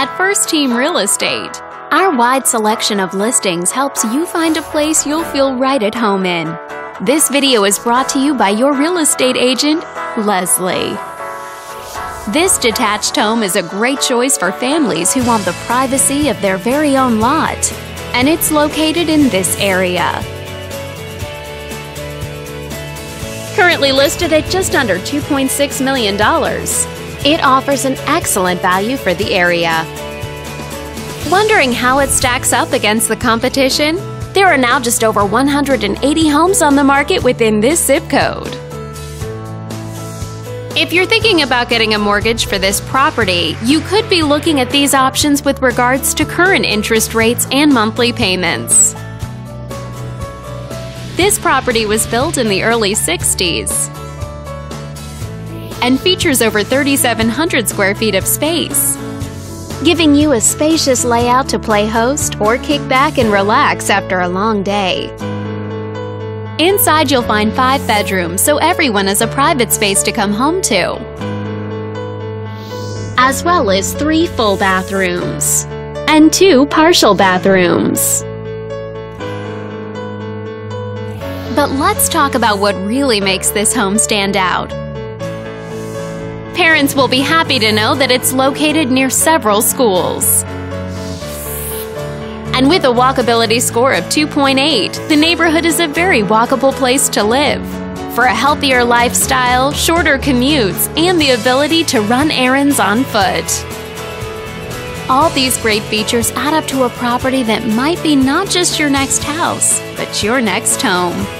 at First Team Real Estate. Our wide selection of listings helps you find a place you'll feel right at home in. This video is brought to you by your real estate agent, Leslie. This detached home is a great choice for families who want the privacy of their very own lot, and it's located in this area. Currently listed at just under $2.6 million, it offers an excellent value for the area. Wondering how it stacks up against the competition? There are now just over 180 homes on the market within this zip code. If you're thinking about getting a mortgage for this property, you could be looking at these options with regards to current interest rates and monthly payments. This property was built in the early 60s and features over 3,700 square feet of space, giving you a spacious layout to play host or kick back and relax after a long day. Inside, you'll find five bedrooms, so everyone has a private space to come home to, as well as three full bathrooms and two partial bathrooms. But let's talk about what really makes this home stand out. Parents will be happy to know that it's located near several schools. And with a walkability score of 2.8, the neighborhood is a very walkable place to live. For a healthier lifestyle, shorter commutes, and the ability to run errands on foot. All these great features add up to a property that might be not just your next house, but your next home.